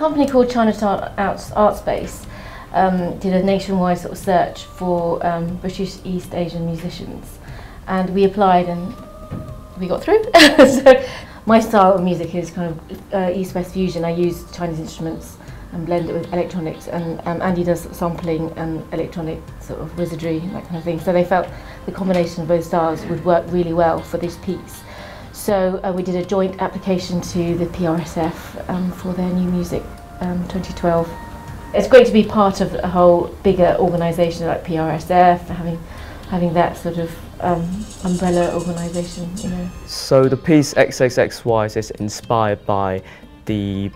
company called Arts, Art Space um, did a nationwide sort of search for um, British East Asian musicians, and we applied and we got through. so my style of music is kind of uh, East-West fusion. I use Chinese instruments and blend it with electronics, and um, Andy does sampling and electronic sort of wizardry, that kind of thing. So they felt the combination of both styles would work really well for this piece. So uh, we did a joint application to the PRSF um, for their new music um, 2012. It's great to be part of a whole bigger organisation like PRSF, having having that sort of um, umbrella organisation, you know. So the piece XX/XY is inspired by the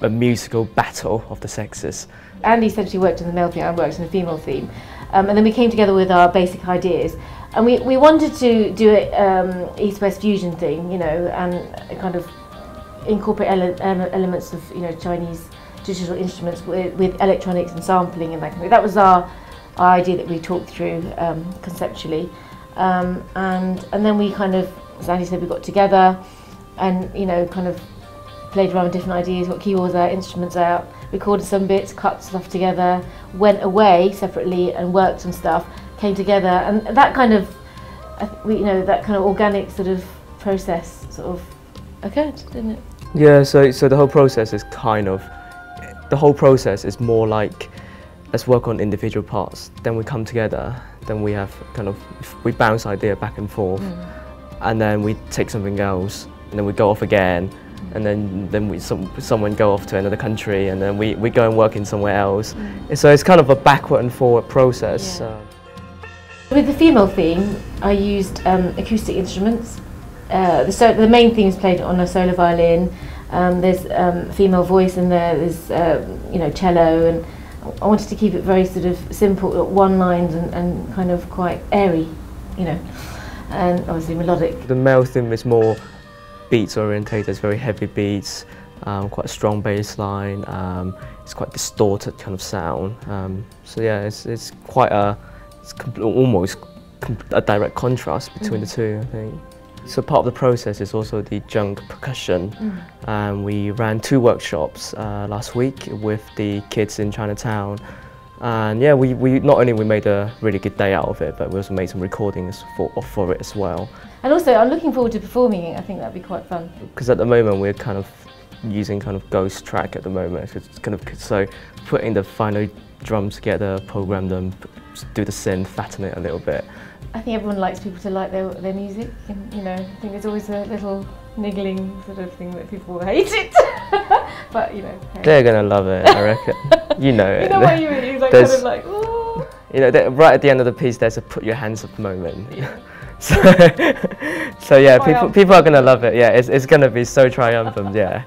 a musical battle of the sexes. Andy essentially worked in the male theme, I worked in the female theme. Um, and then we came together with our basic ideas. And we, we wanted to do a um, East-West fusion thing, you know, and kind of incorporate ele elements of, you know, Chinese digital instruments with, with electronics and sampling and that kind of That was our, our idea that we talked through um, conceptually. Um, and, and then we kind of, as Andy said, we got together and, you know, kind of played around with different ideas, got keyboards out, instruments out, recorded some bits, cut stuff together, went away separately and worked on stuff, came together, and that kind of, you know, that kind of organic sort of process sort of occurred, didn't it? Yeah, so, so the whole process is kind of, the whole process is more like, let's work on individual parts, then we come together, then we have kind of, we bounce idea back and forth, mm. and then we take something else, and then we go off again, and then then we some, someone go off to another country and then we, we go and work in somewhere else. Mm. So it's kind of a backward and forward process. Yeah. With the female theme, I used um, acoustic instruments. Uh, the, so the main theme is played on a solo violin. Um, there's um, female voice in there. There's uh, you know cello, and I wanted to keep it very sort of simple, one lines and, and kind of quite airy, you know, and obviously melodic. The male theme is more beats orientated, it's very heavy beats, um, quite a strong bass line, um, it's quite distorted kind of sound. Um, so yeah, it's, it's quite a, it's almost a direct contrast between mm. the two, I think. So part of the process is also the junk percussion. Mm. Um, we ran two workshops uh, last week with the kids in Chinatown. And yeah, we, we not only we made a really good day out of it, but we also made some recordings for, for it as well. And also, I'm looking forward to performing it. I think that'd be quite fun. Because at the moment, we're kind of using kind of ghost track at the moment. So it's kind of so putting the final drums together, program them, do the synth, fatten it a little bit. I think everyone likes people to like their, their music. And, you know, I think there's always a little niggling sort of thing that people hate it. but, you know. Hey. They're going to love it, I reckon. you know it. You know what you mean? Like kind of like, Ooh. You know, right at the end of the piece, there's a put your hands up moment. Yeah. So, so yeah, people people are gonna love it. Yeah, it's it's gonna be so triumphant. Yeah.